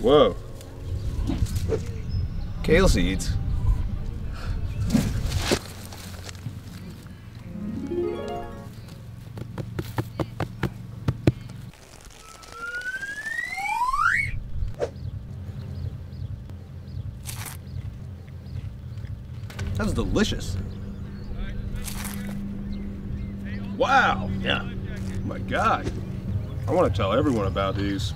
Whoa. Kale seeds. That's delicious. Wow. Yeah. My God. I want to tell everyone about these.